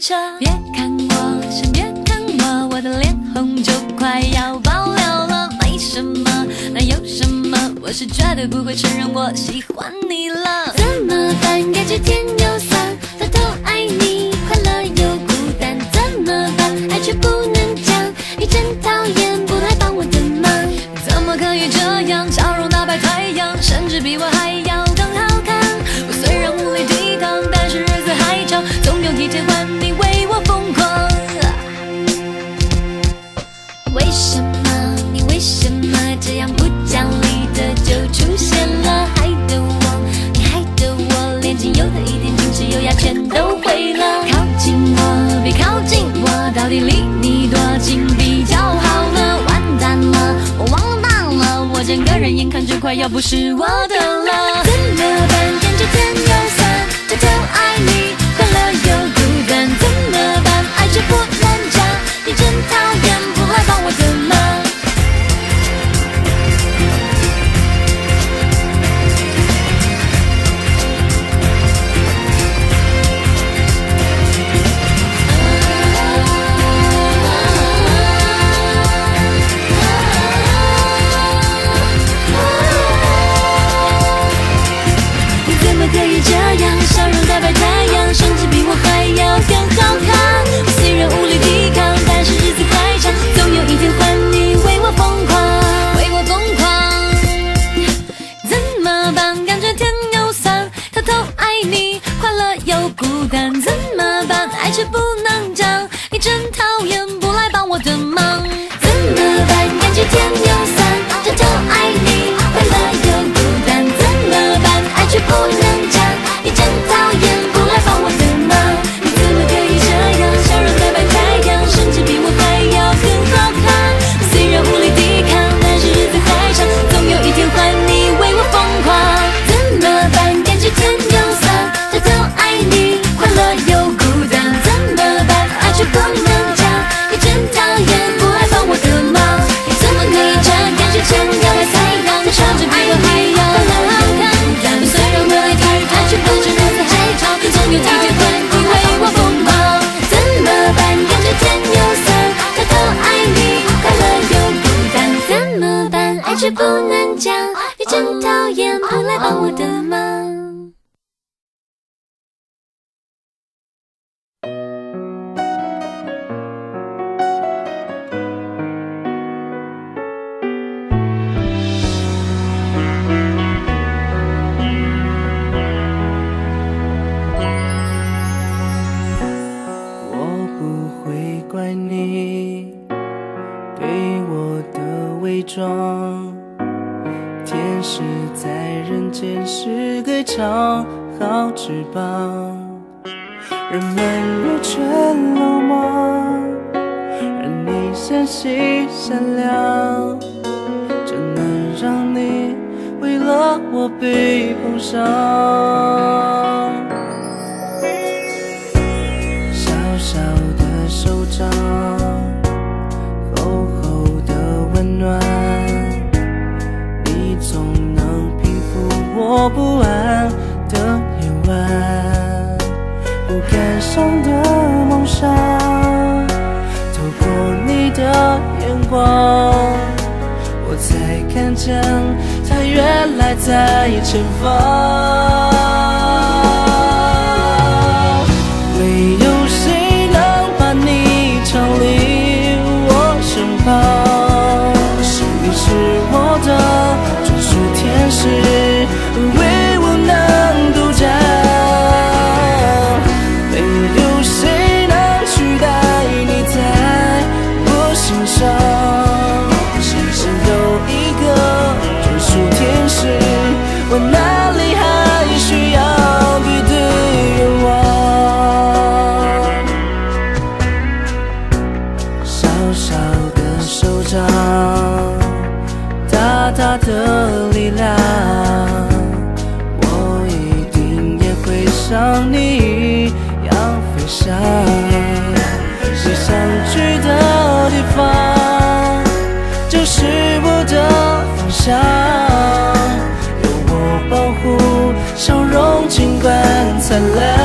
车。别看我先别看我我的脸红就快要爆料了。没什么哪有什么？我是绝对不会承认我喜欢你了。怎么办？感觉甜又要不是我的了，怎么办？天转天又散，偷偷爱你。孤单，怎？长好翅膀，人们愚蠢鲁莽，而你纤细善良，只能让你为了我被碰伤。我不安的夜晚，不敢想的梦想，透过你的眼光，我才看见它原来在前方。像你一样飞翔，你想去的地方就是我的方向，有我保护，笑容尽管灿烂。